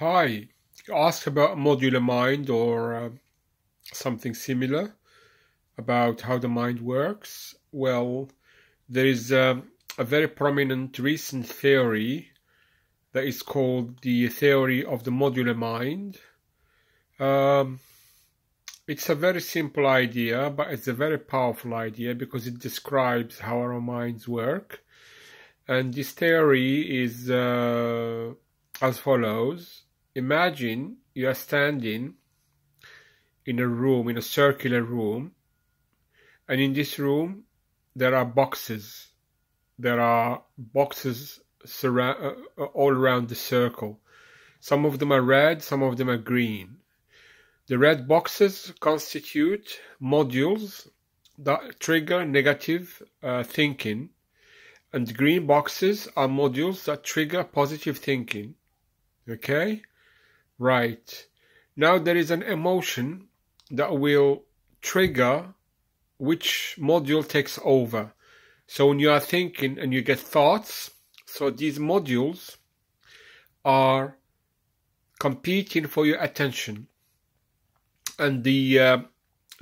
Hi, asked about modular mind or uh, something similar about how the mind works. Well, there is um, a very prominent recent theory that is called the theory of the modular mind. Um, it's a very simple idea, but it's a very powerful idea because it describes how our minds work. And this theory is uh, as follows imagine you are standing in a room, in a circular room, and in this room there are boxes. There are boxes uh, uh, all around the circle. Some of them are red, some of them are green. The red boxes constitute modules that trigger negative uh, thinking, and green boxes are modules that trigger positive thinking. Okay? Right. Now there is an emotion that will trigger which module takes over. So when you are thinking and you get thoughts, so these modules are competing for your attention. And the uh,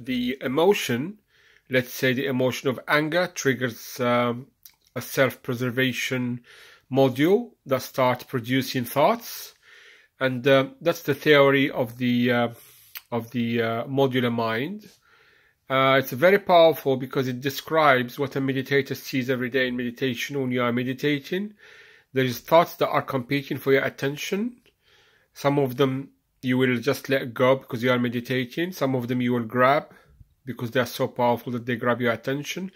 the emotion, let's say the emotion of anger triggers um, a self-preservation module that starts producing thoughts and uh, that's the theory of the uh, of the uh, modular mind. Uh, it's very powerful because it describes what a meditator sees every day in meditation. When you are meditating, there is thoughts that are competing for your attention. Some of them you will just let go because you are meditating. Some of them you will grab because they are so powerful that they grab your attention.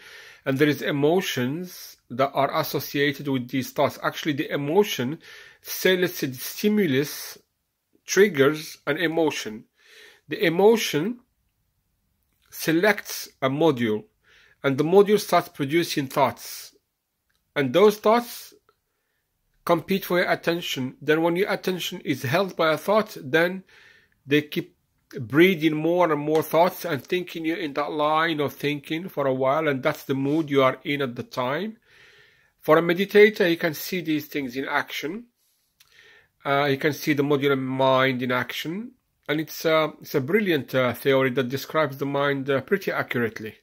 And there is emotions that are associated with these thoughts. Actually, the emotion solicited stimulus triggers an emotion. The emotion selects a module and the module starts producing thoughts. And those thoughts compete for your attention. Then when your attention is held by a thought, then they keep breeding more and more thoughts and thinking you in that line of thinking for a while and that's the mood you are in at the time. For a meditator, you can see these things in action uh, you can see the modular mind in action, and it's, uh, it's a brilliant uh, theory that describes the mind uh, pretty accurately.